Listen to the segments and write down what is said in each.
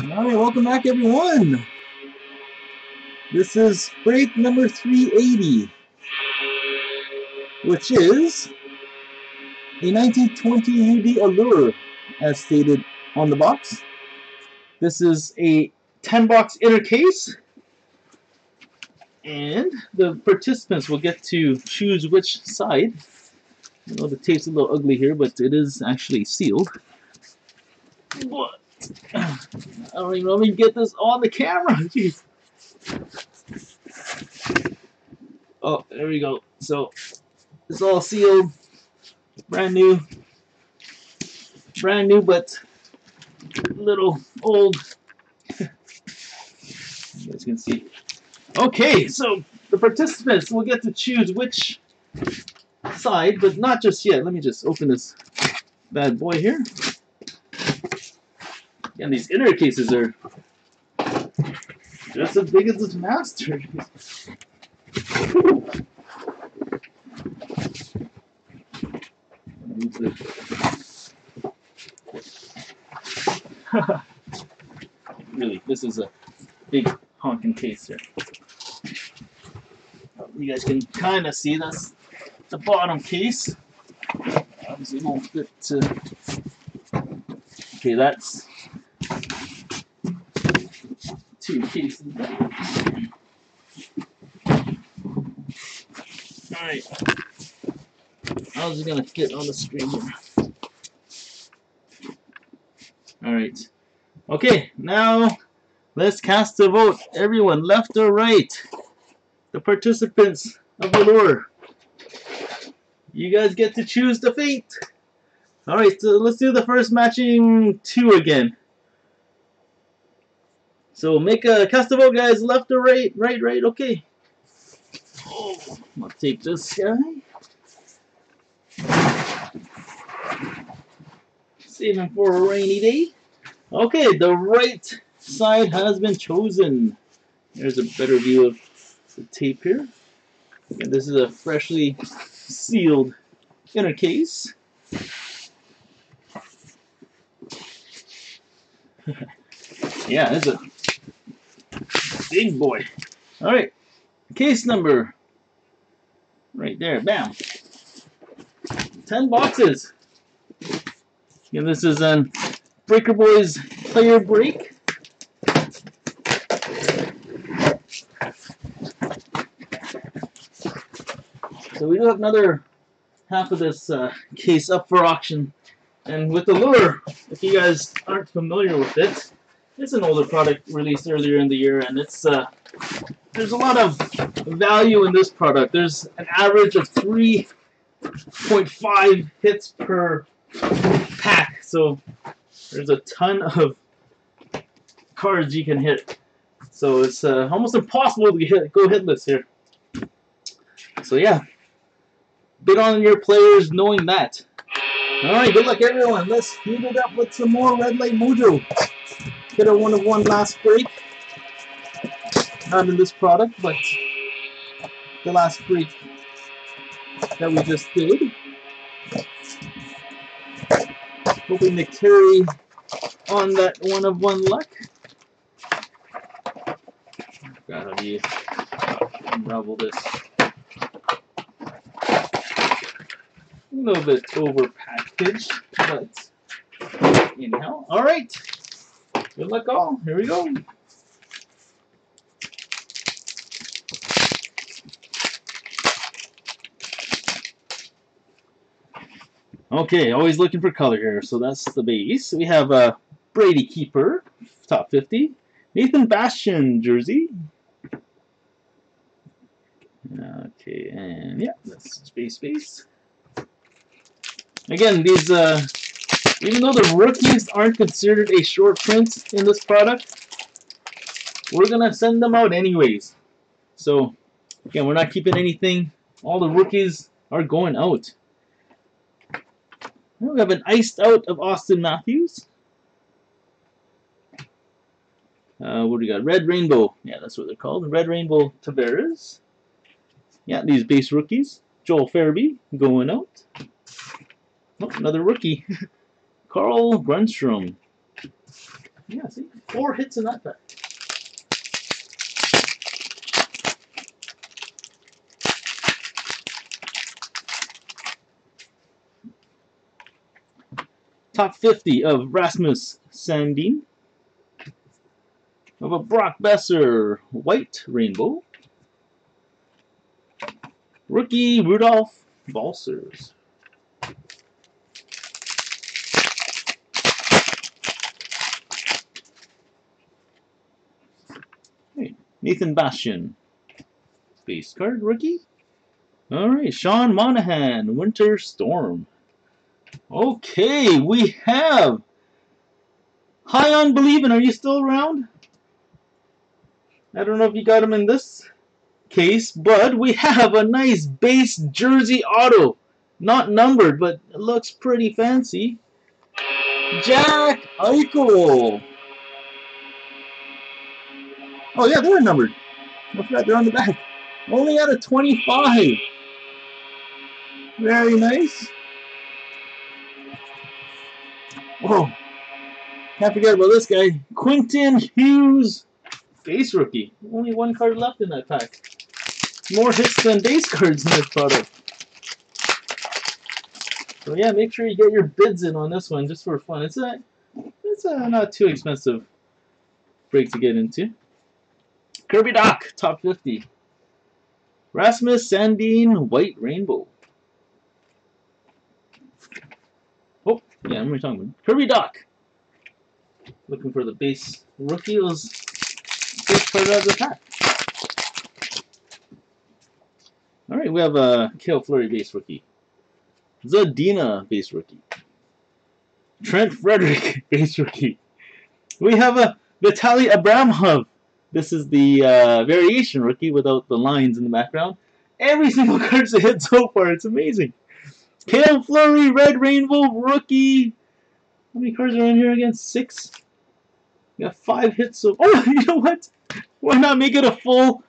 Alright, welcome back everyone. This is break number 380, which is a 1920 UD Allure, as stated on the box. This is a 10 box inner case, and the participants will get to choose which side. I know the tape's a little ugly here, but it is actually sealed. What? I don't even we can get this on the camera. Jeez. Oh, there we go. So, it's all sealed. Brand new. Brand new, but little old. you guys can see. Okay, so the participants will get to choose which side, but not just yet. Let me just open this bad boy here. And these inner cases are just as big as this master. really, this is a big honking case here. You guys can kind of see this, the bottom case. Obviously won't fit. Okay, that's Alright. I was gonna get on the screen. Alright. Okay, now let's cast a vote. Everyone, left or right? The participants of the Allure. You guys get to choose the fate. Alright, so let's do the first matching two again. So make a cast a vote, guys. Left or right? Right, right, okay. Oh, I'll take this guy. Him for a rainy day. Okay, the right side has been chosen. There's a better view of the tape here. And this is a freshly sealed inner case. yeah, it's a big boy. Alright, case number right there, bam. 10 boxes. And this is an BreakerBoyz player break. So we do have another half of this uh, case up for auction. And with the Allure, if you guys aren't familiar with it, it's an older product released earlier in the year, and it's uh, there's a lot of value in this product. There's an average of 3.5 hits per pack, so there's a ton of cards you can hit. So it's uh, almost impossible to hit, go hitless here. So yeah, bid on your players knowing that. Alright, good luck everyone. Let's heat it up with some more Red Light Mojo. Get a one of one last break. In this product, but the last break that we just did. Hoping to carry on that one of one luck. Gotta be unravel this. A little bit over packaged, but anyhow. Alright. Good luck all. Here we go. Okay, always looking for color here. So that's the base. We have a uh, Brady Keeper, top 50. Nathan Bastian jersey. Okay, and yeah, that's space space. Again, these uh, even though the rookies aren't considered a short print in this product, we're going to send them out anyways. So, again, we're not keeping anything. All the rookies are going out. We have an iced out of Auston Matthews. Uh, what do we got? Red Rainbow. Yeah, that's what they're called. Red Rainbow Tavares. Yeah, these base rookies. Joel Farabee going out. Oh, another rookie. Carl Grundstrom. Yeah, see? Four hits in that pack. Top 50 of Rasmus Sandin. Of a Brock Boeser White Rainbow. Rookie Rudolph Balcers. Hey, Nathan Bastian. Base card rookie. Alright, Sean Monahan, Winter Storm. Okay, we have High on Believing. Are you still around? I don't know if you got him in this case, but we have a nice base jersey auto. Not numbered, but it looks pretty fancy. Jack Eichel. Oh yeah, they're numbered. I forgot they're on the back. Only out of 25. Very nice. Whoa. Can't forget about this guy. Quinton Hughes. Base rookie. Only one card left in that pack. More hits than base cards in this product. So yeah, make sure you get your bids in on this one just for fun. It's a, it's a not too expensive break to get into. Kirby Dach, top 50. Rasmus Sandin, White Rainbow. Oh, yeah, I'm talking about. Kirby Dach. Looking for the base rookie. Was card out of the pack. Alright, we have a Cale Fleury base rookie. Zadina base rookie. Trent Frederic base rookie. We have a Vitaly Abramov. This is the uh, variation rookie without the lines in the background. Every single card's a hit so far. It's amazing. Cale Fleury, Red Rainbow, rookie. How many cards are in here again? Six. We got five hits. So, oh, you know what? Why not make it a full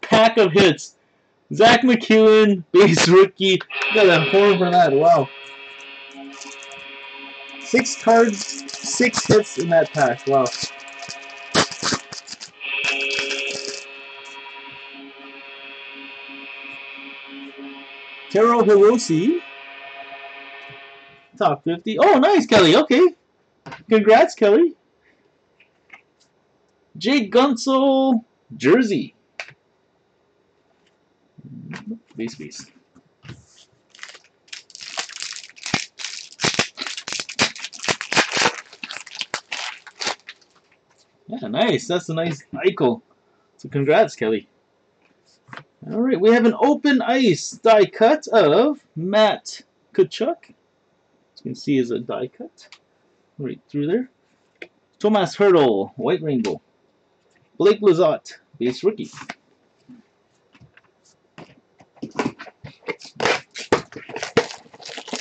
pack of hits? Zach MacEwen, base rookie. Got a horn for that. Wow. Six cards, six hits in that pack. Wow. Taro Hirose. Top 50. Oh, nice, Kelly. Okay. Congrats, Kelly. Jake Guentzel, Jersey. Base beast. Yeah, nice. That's a nice Eichel. So congrats, Kelly. All right, we have an open ice die cut of Matt Tkachuk. As you can see, is a die cut right through there. Tomas Hertl, White Rainbow. Blake Lizotte, base rookie.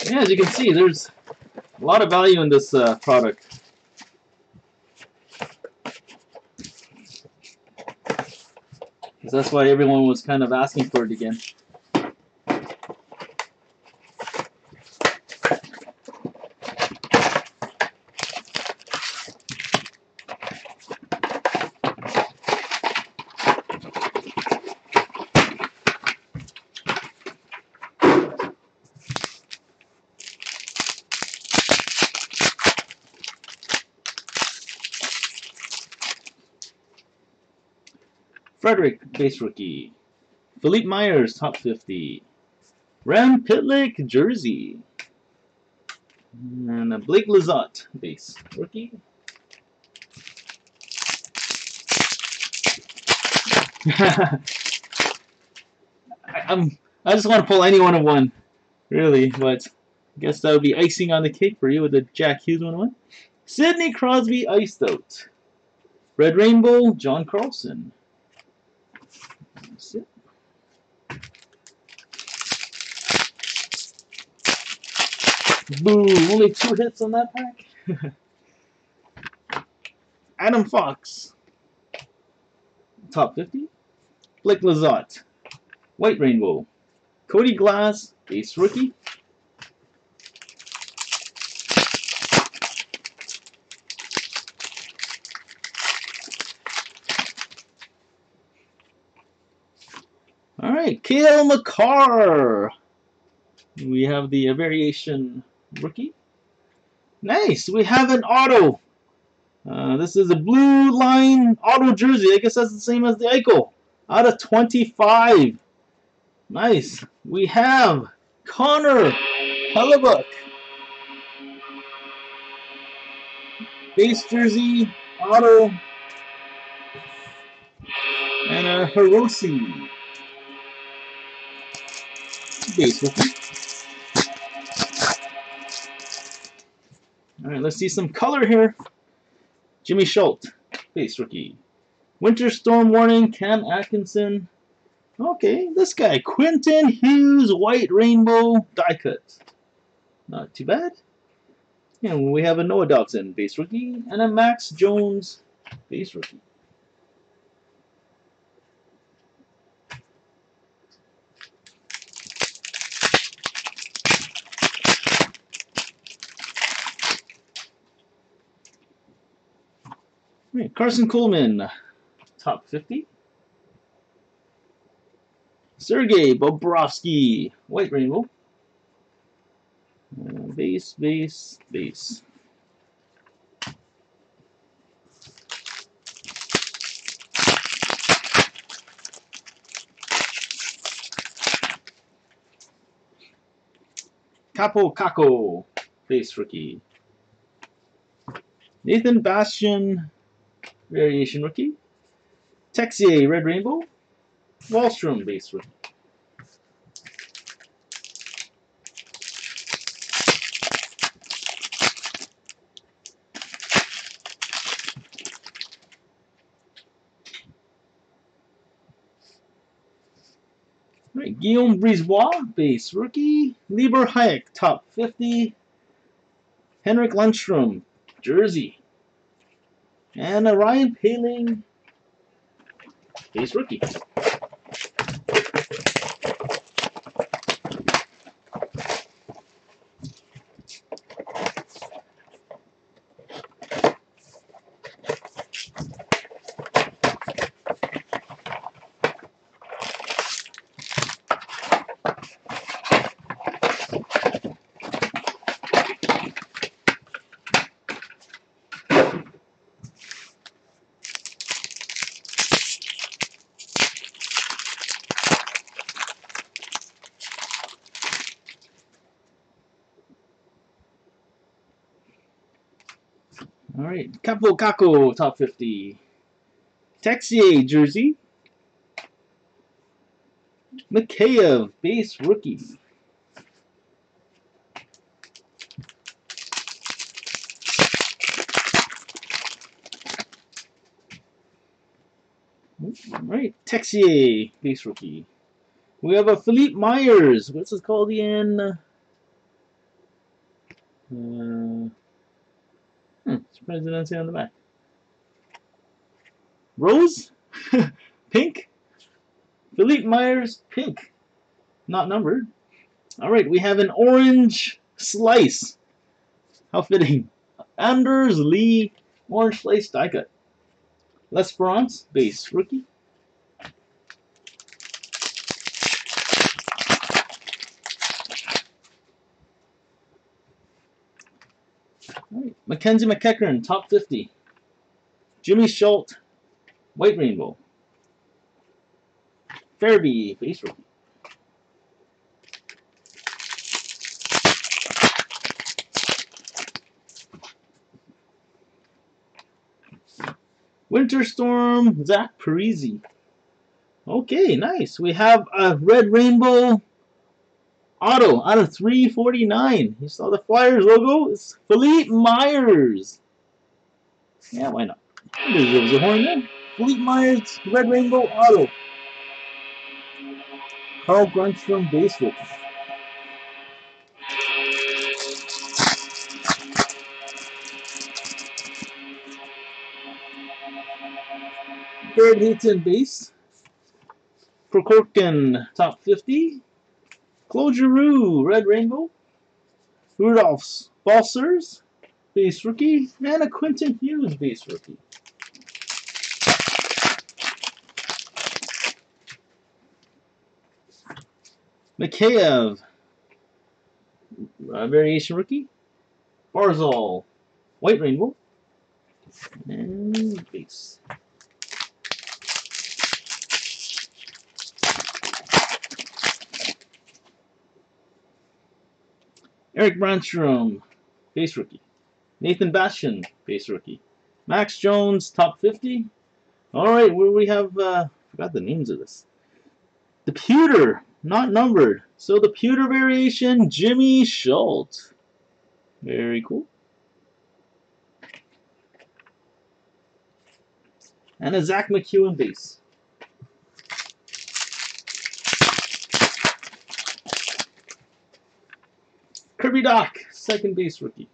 Yeah, as you can see, there's a lot of value in this uh, product. Because that's why everyone was kind of asking for it again. Base rookie. Philippe Myers, top 50. Rem Pitlick, jersey. And a Blake Lizotte, base rookie. I, I'm, I just want to pull any one of one, really, but I guess that would be icing on the cake for you with the Jack Hughes 101. Sidney Crosby, iced out. Red Rainbow, John Carlson. Boom! Only two hits on that pack. Adam Fox. Top 50. Blake Lizotte. White Rainbow. Cody Glass. Base Rookie. Cale Makar. We have the variation rookie. Nice. We have an auto. Uh, this is a blue line auto jersey. I guess that's the same as the Eichel. Out of 25. Nice. We have Connor Hellebuyck. Base jersey, auto, and a Hirose. Base. Alright, let's see some color here. Jimmy Schuldt, base rookie. Winter Storm Warning, Cam Atkinson. Okay, this guy, Quentin Hughes, White Rainbow, die cut. Not too bad. And we have a Noah Dobson, base rookie, and a Max Jones, base rookie. Right, Carson Coleman, top 50. Sergei Bobrovsky, White Rainbow. Uh, base, base, base. Kaapo Kakko, base rookie. Nathan Bastian, variation rookie. Texier, red rainbow. Wahlstrom base rookie. Right, Guillaume Brisebois, base rookie. Libor Hajek, top 50. Henrik Lundstrom, jersey. And Ryan Poehling, base rookie. Kaapo Kakko, top 50. Texier, jersey. Mikheyev, base rookie. All right, Texier, base rookie. We have a Philippe Myers. What's this called again? Uh, hmm, see on the back. Rose? pink? Philippe Myers, pink. Not numbered. Alright, we have an orange slice. How fitting. Anders Lee, orange slice die cut. L'Esperance, base rookie. Mackenzie MacEachern, top 50. Jimmy Schuldt, White Rainbow. Farabee, base rookie. Winter Storm, Zach Parise. Okay, nice. We have a Red Rainbow Auto out of 349. You saw the Flyers logo? It's Philippe Myers. Yeah, why not? There's a horn there. Philippe Myers, Red Rainbow Auto. Carl Grundstrom, baseball. Third hits in base. Prokhorkin, top 50. Claude Giroux, Red Rainbow. Rudolph's Balcers, base rookie. And a Quentin Hughes, base rookie. Mikheyev, uh, variation rookie. Barzal, White Rainbow. And base. Erik Brannstrom, base rookie. Nathan Bastian, base rookie. Max Jones, top 50. All right, where we have, uh, forgot the names of this. The pewter, not numbered. So the pewter variation, Jimmy Schuldt. Very cool. And a Zach MacEwen base. Kirby Dach, second base rookie.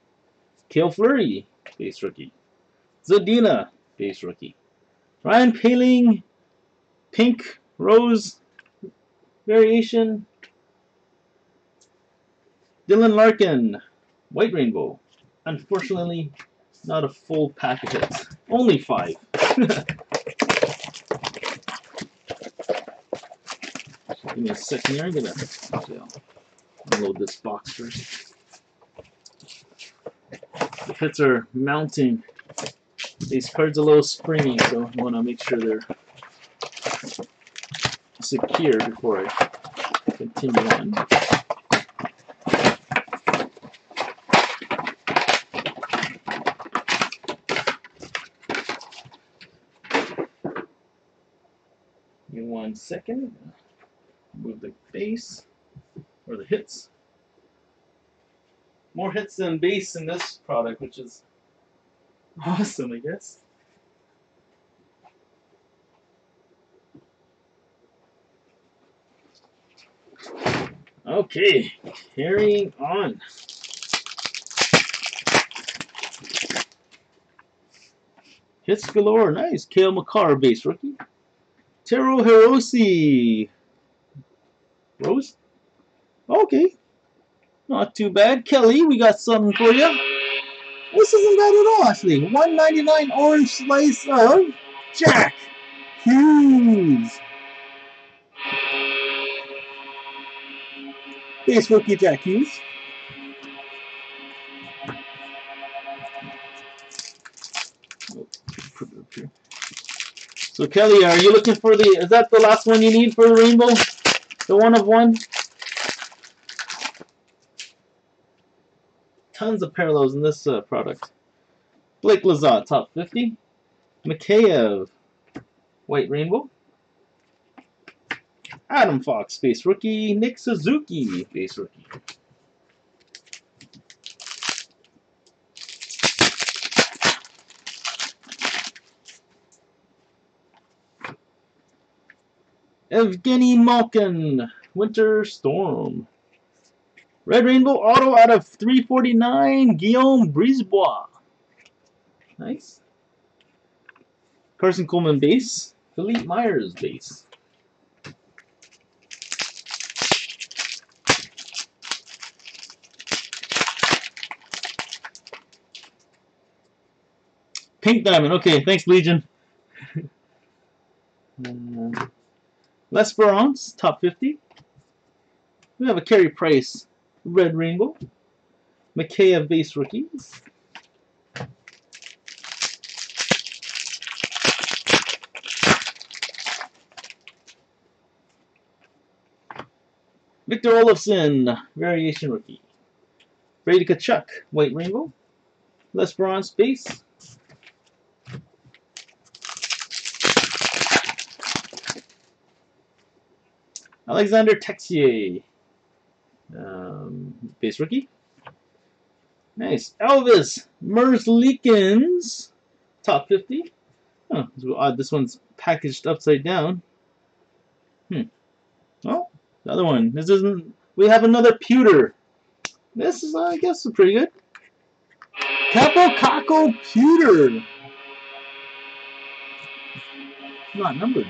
Cale Fleury, base rookie. Zadina, base rookie. Ryan Poehling, pink rose variation. Dylan Larkin, white rainbow. Unfortunately, not a full pack of hits. Only five. Give me a second here. I'm gonna unload this box first. The hits are mounting. These cards are a little springy, so I want to make sure they're secure before I continue on. Give one second. Move the base or the hits. More hits than base in this product, which is awesome, I guess. Okay, carrying on. Hits galore, nice. Cale Makar, base rookie. Taro Hirose. Rose? Okay. Not too bad. Kelly, we got something for you. This isn't bad at all, actually. 199 orange slice of Jack Hughes. Base rookie Jack Hughes. So Kelly, are you looking for the, is that the last one you need for the rainbow? The one of one? Tons of parallels in this uh, product. Blake Lizotte, top 50. Mikheyev, white rainbow. Adam Fox, base rookie. Nick Suzuki, base rookie. Evgeny Malkin, Winter Storm. Red Rainbow Auto out of 349, Guillaume Brisebois. Nice. Carson Coleman base. Philippe Myers base. Pink Diamond. Okay, thanks, Legion. uh, L'Esperance, top 50. We have a Carey Price, Red Rainbow. Mikheyev base rookies. Victor Olofsson, variation rookie. Brady Tkachuk, white rainbow. L'Esperance base. Alexander Texier, um, base rookie. Nice. Elvis Merzlikins, top 50. Oh, odd. This one's packaged upside down. Hmm. Oh, the other one. This isn't. We have another pewter. This is, uh, I guess, pretty good. Kaapo Kakko pewter. Not numbered.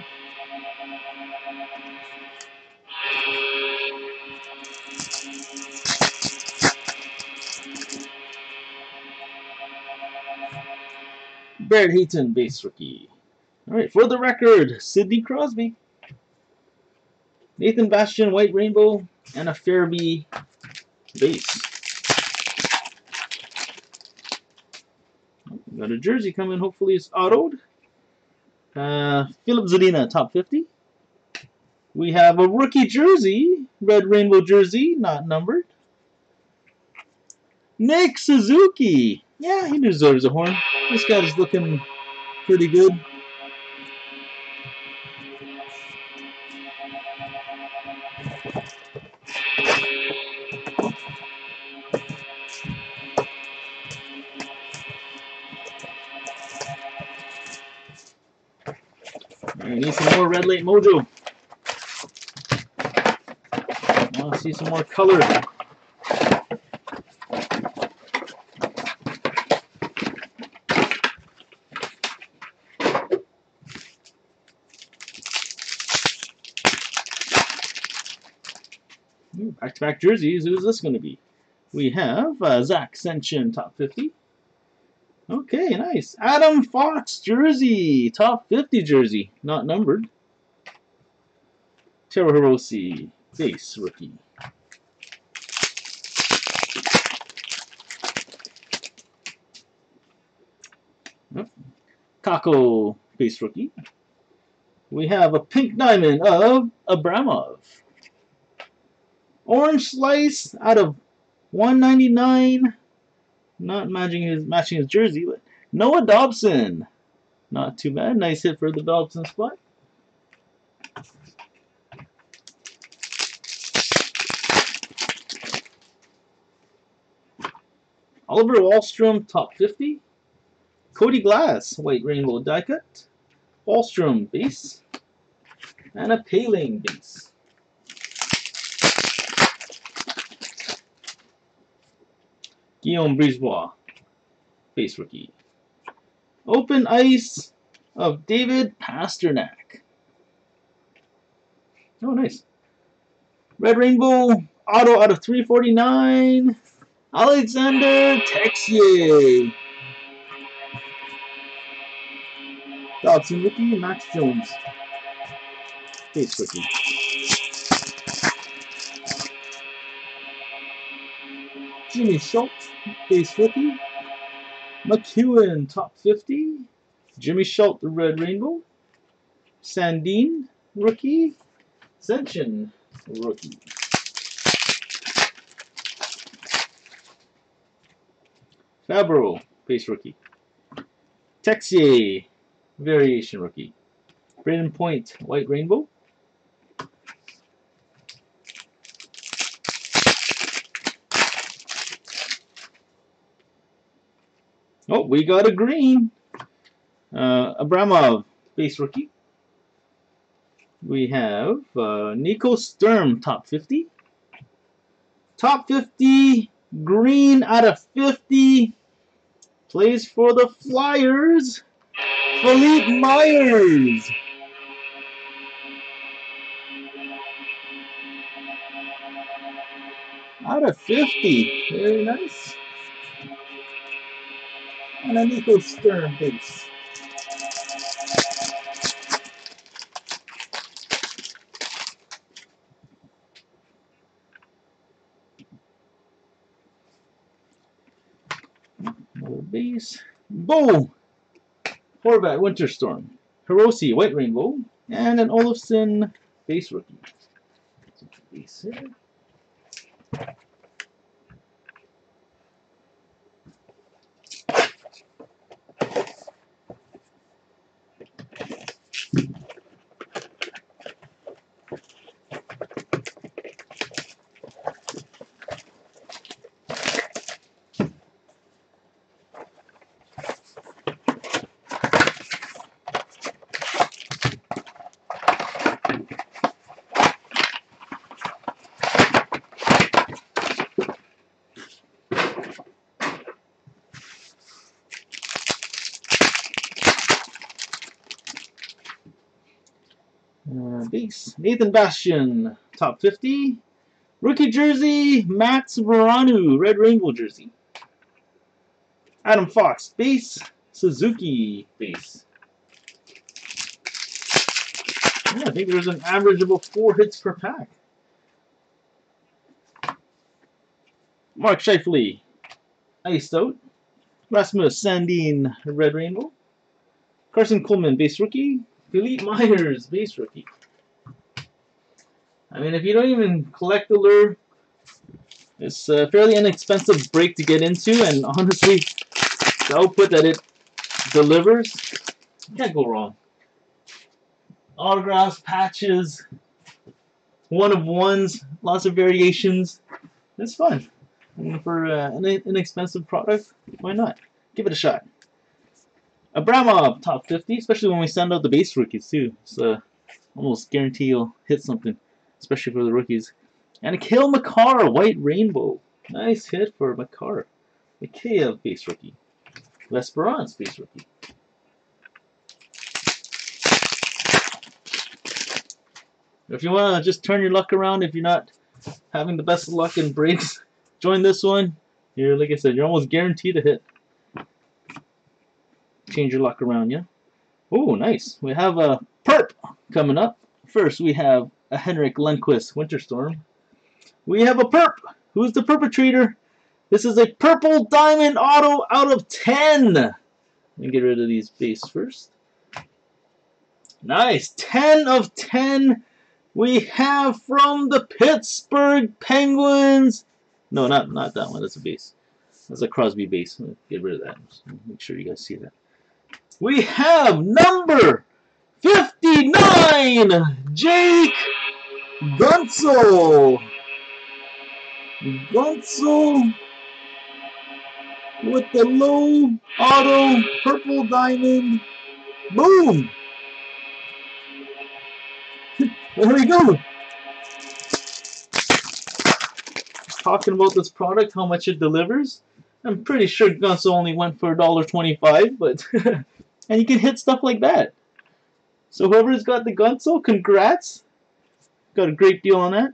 Barrett Hayton, base rookie. Alright, for the record, Sidney Crosby. Nathan Bastian, White Rainbow. and a Farabee base. Got a jersey coming. Hopefully it's autoed. Uh, Filip Zadina, top 50. We have a rookie jersey, red rainbow jersey, not numbered. Nick Suzuki. Yeah, he deserves a horn. This guy's looking pretty good. I need some more Red Light Mojo. I want to see some more color. Back-to-back -back jerseys. Who's this going to be? We have uh, Zach Senyshyn, top 50. Okay, nice. Adam Fox jersey. Top 50 jersey. Not numbered. Taro Hirose. Base rookie. Kakko base rookie. We have a pink diamond of Abramov. Orange slice out of 199 not matching his matching his jersey, but Noah Dobson. Not too bad. Nice hit for the Dobson spot. Oliver Wahlstrom, top 50. Cody Glass, white rainbow die cut. Wahlstrom, base. And a Poehling base. Guillaume Brisebois, base rookie. Open ice of David Pastrnak. Oh, nice. Red Rainbow auto out of 349. Alexander Texier. Dobson rookie, Max Jones. Base rookie. Jimmy Schuldt, base 50. MacEwen, top 50. Jimmy Schuldt, the Red Rainbow. Sandin, rookie. Senyshyn, rookie. Fabbro, base rookie. Texier, variation rookie. Brayden Point, White Rainbow. Oh, we got a green. Uh, Abramov, base rookie. We have uh, Nico Sturm, top 50. Top 50, green out of 50. Plays for the Flyers. Philippe Myers. Out of 50. Very nice and an Nico Sturm base. Another base. Boom! Horvat Winter Storm. Hirose White Rainbow. And an Olofsson base rookie. Base here. Nathan Bastian, top 50. Rookie jersey, Mats Veronneau, red rainbow jersey. Adam Fox, base, Suzuki, base. Yeah, I think there's an average of four hits per pack. Mark Scheifele, iced out. Rasmus Sandin, red rainbow. Carson Coleman, base rookie. Philippe Myers, base rookie. I mean, if you don't even collect the Allure, it's a fairly inexpensive break to get into, and honestly, the output that it delivers, can't go wrong. Autographs, patches, one of ones, lots of variations. It's fun. And for uh, an inexpensive product, why not? Give it a shot. Abramov, top 50, especially when we send out the base rookies too. So almost guarantee you'll hit something, especially for the rookies. And a Cale Makar, White Rainbow. Nice hit for Makar. Mikheyev, base rookie. L'Esperance, base rookie. If you want to just turn your luck around, if you're not having the best luck in breaks, join this one. You're, like I said, you're almost guaranteed to hit. Change your luck around, yeah? Oh, nice. We have a perp coming up. First, we have a Henrik Lundqvist Winter Storm. We have a perp. Who's the perpetrator? This is a purple diamond auto out of 10. Let me get rid of these base first. Nice. 10 of 10 we have from the Pittsburgh Penguins. No, not not that one. That's a base. That's a Crosby base. Get rid of that. Make sure you guys see that. We have number 59, Jake Guentzel. Guentzel with the low auto purple diamond. Boom! There we go. Talking about this product, how much it delivers. I'm pretty sure Guentzel only went for $1.25, but and you can hit stuff like that. So whoever's got the Guentzel, congrats. Got a great deal on that.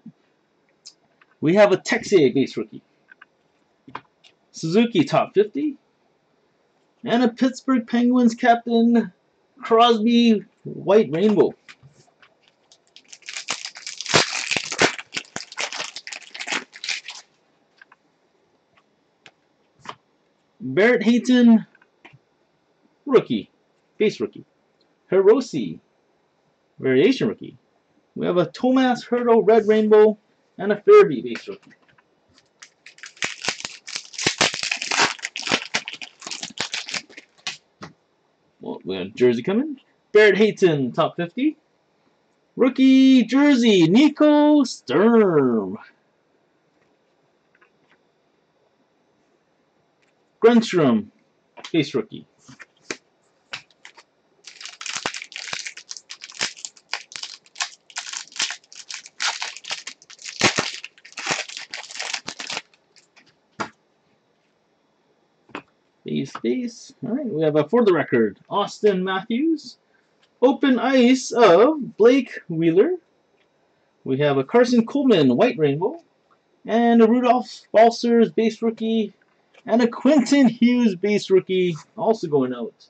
We have a Texier base rookie. Suzuki top 50. And a Pittsburgh Penguins captain, Crosby White Rainbow. Barrett Hayton, rookie, base rookie. Hirose, variation rookie. We have a Tomas Hertl Red Rainbow and a Farabee base rookie. Well, we have jersey coming. Barrett Hayton, top 50. Rookie jersey, Nico Sturm. Grundstrom, base rookie. Base. All right, we have a for the record, Auston Matthews. Open ice of Blake Wheeler. We have a Carson Coleman White Rainbow. And a Rudolph Balcers base rookie and a Quentin Hughes base rookie also going out.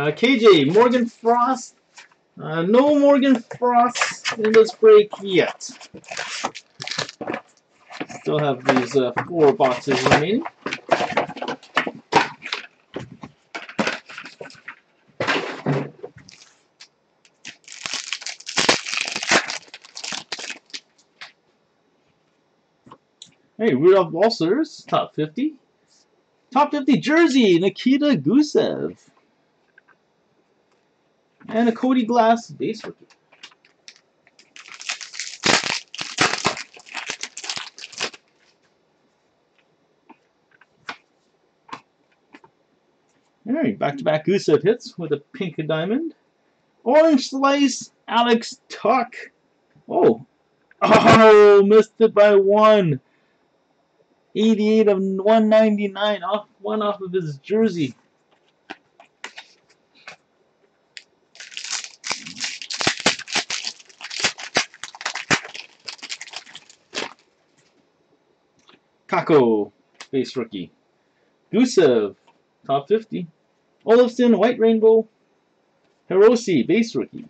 Uh, KJ, Morgan Frost. Uh, no Morgan Frost in this break yet. Still have these uh, four boxes remaining. Hey, Rudolph Balcers, top 50. Top 50 jersey, Nikita Gusev. And a Cody Glass base rookie. Alright, back-to-back Gusev hits with a pink diamond. Orange Slice, Alex Tuch. Oh. Oh, missed it by one. 88 of 199 off one off of his jersey. Kakko, base rookie. Gusev, top 50. Olofsson, White Rainbow. Hirose, base rookie.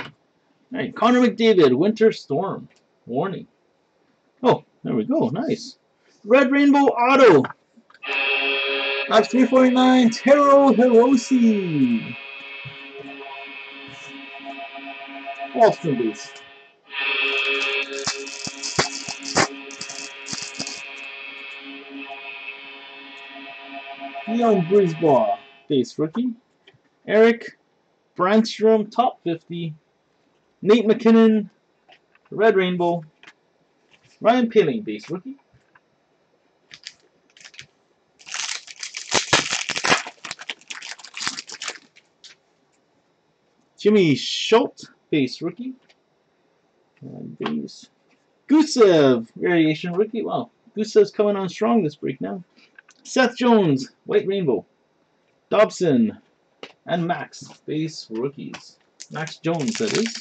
All right, Connor McDavid, Winter Storm. Warning. Oh, there we go. Nice. Red Rainbow Auto. That's 349. Taro Hirose. Boston base. Leon Brisebois, base rookie. Eric Brannstrom, top 50. Nate MacKinnon, Red Rainbow. Ryan Poehling, base rookie. Jimmy Schuldt, base rookie. And base. Gusev, variation rookie. Wow, Gusev's coming on strong this break now. Seth Jones, White Rainbow. Dobson, and Max, base rookies. Max Jones, that is.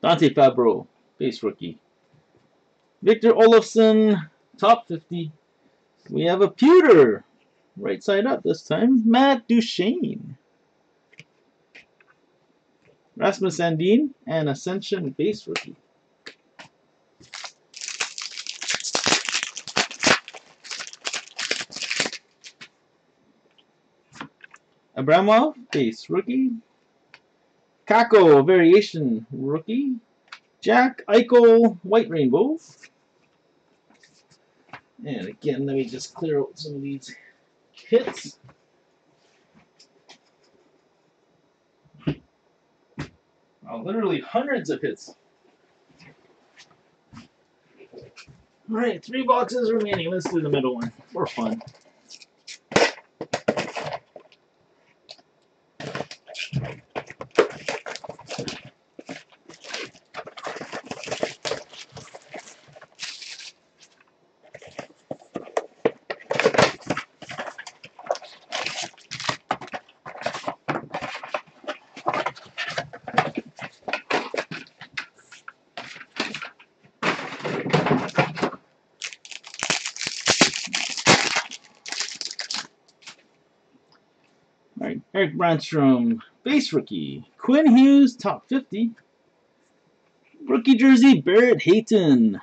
Dante Fabbro, base rookie. Victor Olofsson, top 50. We have a pewter, right side up this time. Matt Duchene. Rasmus Sandin and Ascension base rookie. Abramov, base rookie. Kakko, variation rookie. Jack Eichel, white rainbow. And again, let me just clear out some of these hits. Oh, literally hundreds of hits. Alright, three boxes remaining. Let's do the middle one for fun. Eric Brannstrom, base rookie. Quinn Hughes, top 50. Rookie jersey, Barrett Hayton.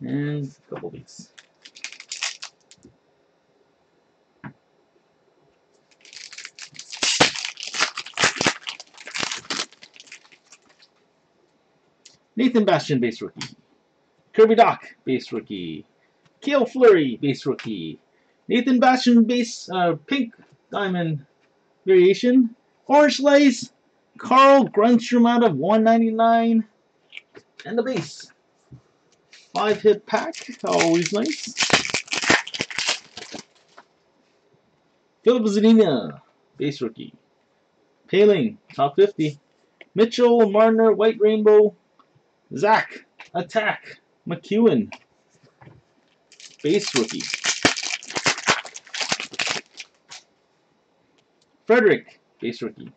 And a couple these. Nathan Bastian, base rookie. Kirby Dach, base rookie. Cale Fleury, base rookie. Nathan Bastian, base uh, pink diamond variation. Orange Lace, Carl Grundstrom out of 199. And the base. Five hit pack, always nice. Filip Zadina, base rookie. Poehling, top 50. Mitchell, Marner, White Rainbow. Zach, Attack, MacEwen, base rookie. Frederic, base rookie.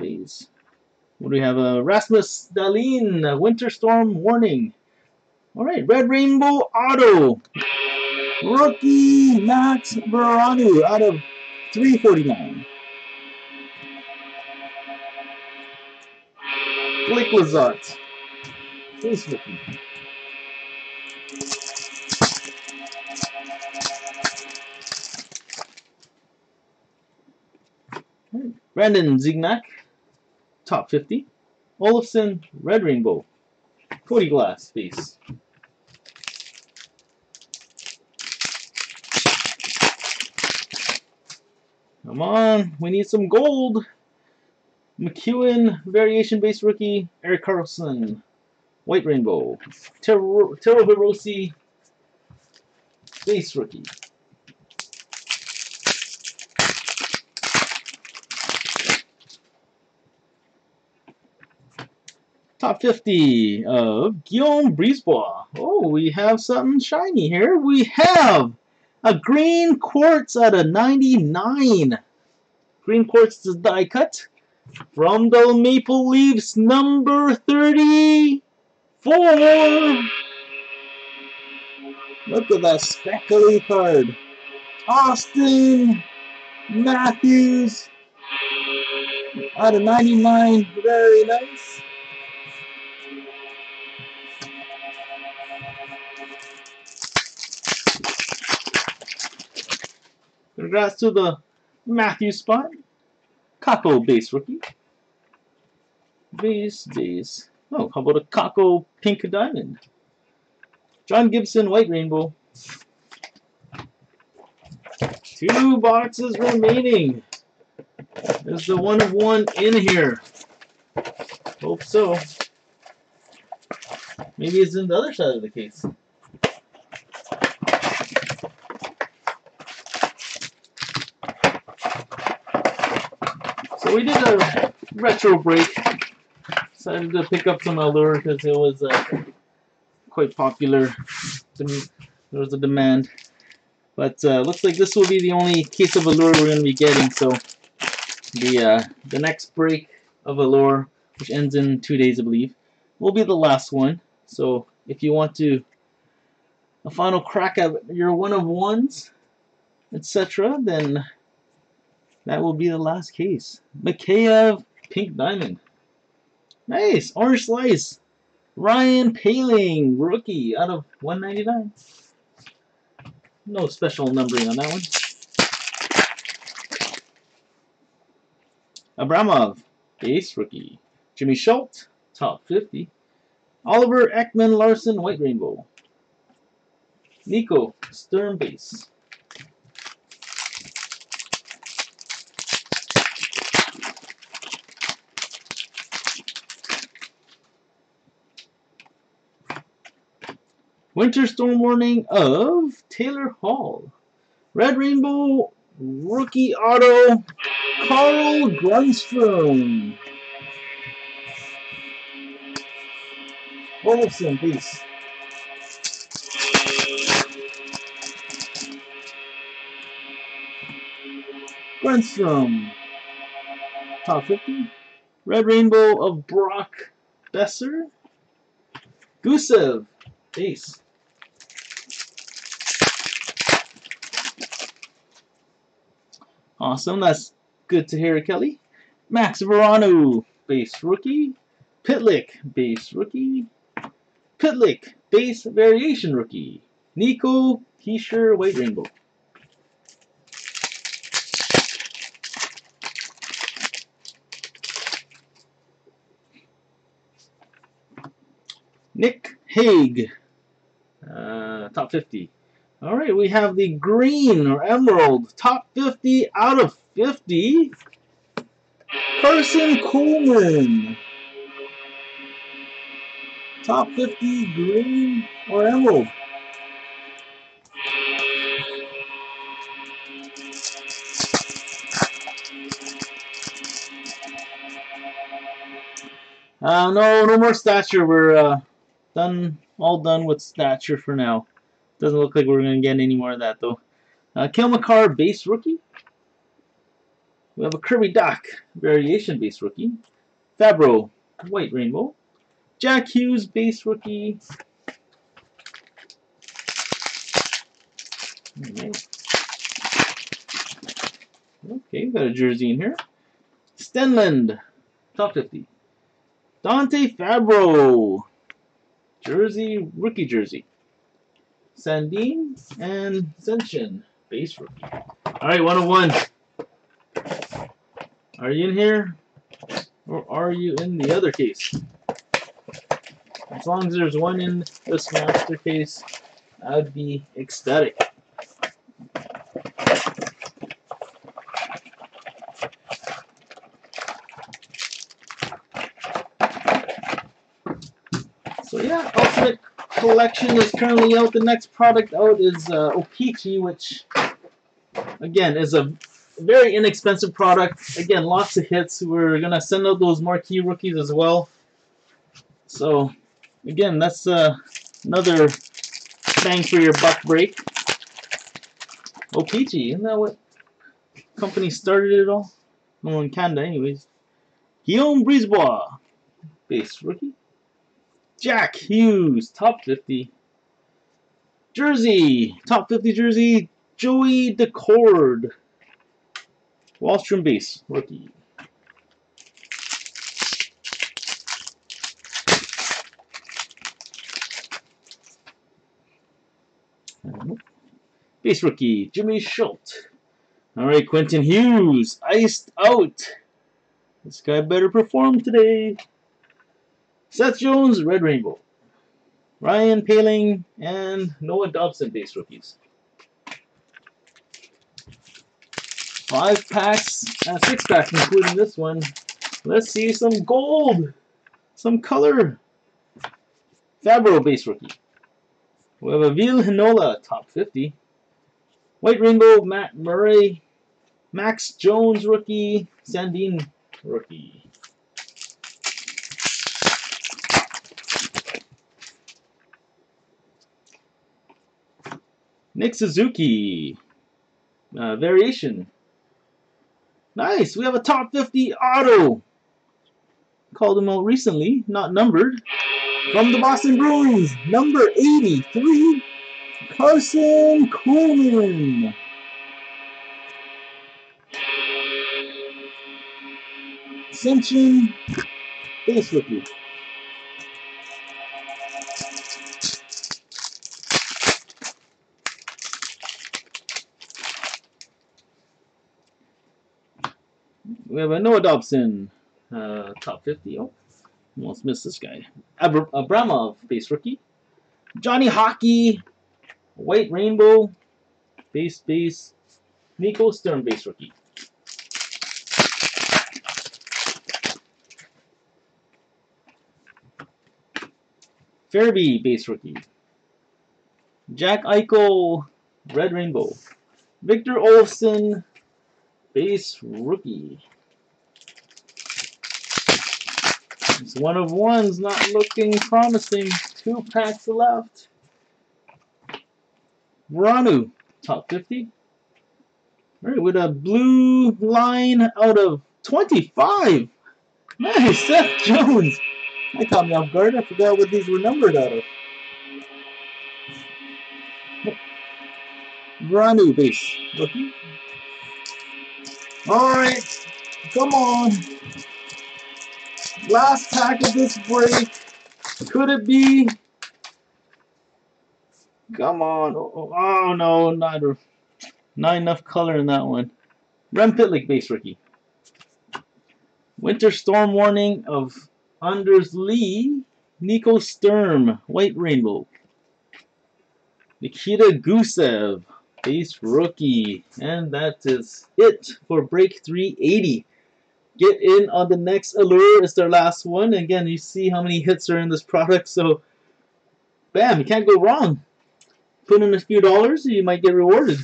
Base. What do we have? Uh, Rasmus Dahlin, Winter Storm Warning. All right, Red Rainbow Auto. Rookie Max Veronneau out of 349. Blake Lizotte. Base rookie. Brandon Gignac, top 50. Olofsson, Red Rainbow. Cody Glass, base. Come on, we need some gold. MacEwen, variation base rookie. Erik Karlsson, White Rainbow. Taro Hirose, base rookie. Top 50 of Guillaume Brisebois. Oh, we have something shiny here. We have A green quartz out of 99. Green quartz is die cut. From the Maple Leafs, number 34. Look at that speckly card. Auston Matthews out of 99. Very nice. Congrats to the Matthew spot. Kakko base rookie. Base, base. Oh, how about a Kakko pink diamond? John Gibson white rainbow. Two boxes remaining. There's the one of one in here. Hope so. Maybe it's in the other side of the case. We did a retro break. Decided to pick up some Allure because it was uh, quite popular. There was a demand. But uh, looks like this will be the only case of Allure we're going to be getting. So the uh, the next break of Allure, which ends in two days, I believe, will be the last one. So if you want to a final crack at your one of ones, etc., then that will be the last case. Mikheyev Pink Diamond. Nice. Orange Slice. Ryan Poehling, rookie, out of 199. No special numbering on that one. Abramov, base rookie. Jimmy Schuldt, top 50. Oliver Ekman-Larsson, white rainbow. Nico, Sturm base. Winter Storm Warning of Taylor Hall. Red Rainbow Rookie Auto Carl Grundstrom. Olsen, please. Grundstrom. Top 50. Red Rainbow of Brock Boeser. Gusev. Peace. Awesome. That's good to hear, Kelly. Max Veronneau, base rookie. Pitlick, base rookie. Pitlick, base variation rookie. Nico Hischier, white rainbow. Nick Hague, uh, top 50. All right, we have the green or emerald top 50 out of 50. Karson Kuhlman. Top 50 green or emerald. Uh, no, no more stature. We're uh, done, all done with stature for now. Doesn't look like we're going to get any more of that, though. Uh, Cale Makar, base rookie. We have a Kirby Dach, variation base rookie. Fabbro white rainbow. Jack Hughes, base rookie. Okay, got a jersey in here. Stenlund, top 50. Dante Fabbro, jersey, rookie jersey. Sandin, and Senshin, base rookie. Alright, 101. Are you in here? Or are you in the other case? As long as there's one in this master case, I'd be ecstatic. So yeah, Ultimate collection is currently out. The next product out is uh, O-Pee-Chee, which, again, is a very inexpensive product. Again, lots of hits. We're going to send out those marquee rookies as well. So, again, that's uh, another bang for your buck break. Peachy, isn't that what company started it all? Well, in Canada, anyways. Guillaume Brisebois, base rookie. Jack Hughes, top 50. Jersey, top 50 jersey, Joey Daccord. Wahlstrom base, rookie. Base rookie, Jimmy Schuldt. Alright, Quentin Hughes, iced out. This guy better perform today. Seth Jones, Red Rainbow. Ryan Poehling and Noah Dobson base rookies. Five packs, uh, six packs including this one. Let's see some gold, some color. Fabbro base rookie. We have a Ville Heinola top 50. White Rainbow, Matt Murray. Max Jones rookie. Sandin rookie. Nick Suzuki. Uh, variation. Nice. We have a top 50 auto. Called him out recently, not numbered. From the Boston Bruins, number 83, Karson Kuhlman. Ascension base rookie. We have a Noah Dobson, uh, top 50. Oh, almost missed this guy. Abr Abramov, base rookie. Johnny Hockey, White Rainbow, base base. Nico Sturm, base rookie. Farabee, base rookie. Jack Eichel, Red Rainbow. Victor Olofsson, base rookie. One of ones, not looking promising. Two packs left. Ranu, top 50. All right, with a blue line out of 25. Nice, Seth Jones. That caught me off guard. I forgot what these were numbered out of. Ranu base. Rookie. Alright. Come on. Last pack of this break. Could it be? Come on. Oh, oh, oh no, not, not enough color in that one. Rem Pitlick base rookie. Winter storm warning of Anders Lee. Nico Sturm, White Rainbow. Nikita Gusev, base rookie. And that is it for break 380 get in on the next allure. It's their last one. Again, you see how many hits are in this product, so bam, you can't go wrong. Put in a few dollars, you might get rewarded.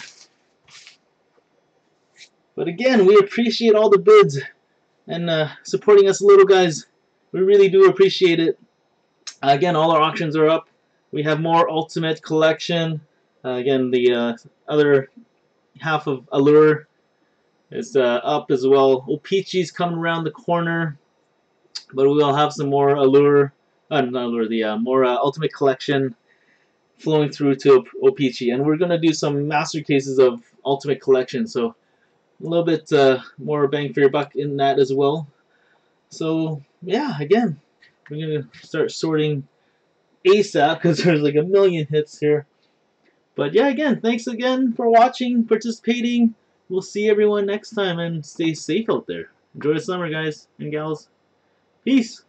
But again, we appreciate all the bids and uh, supporting us a little guys. We really do appreciate it. Uh, again, all our auctions are up. We have more Ultimate Collection. Uh, again, the uh, other half of Allure is uh, up as well. O-Pee-Chee's coming around the corner, but we will have some more Allure, uh, not Allure, the uh, more uh, Ultimate Collection flowing through to O-Pee-Chee. And we're going to do some master cases of Ultimate Collection, so a little bit uh, more bang for your buck in that as well. So, yeah, again, we're going to start sorting ASAP because there's like a million hits here. But yeah, again, thanks again for watching, participating. We'll see everyone next time and stay safe out there. Enjoy the summer, guys and gals. Peace.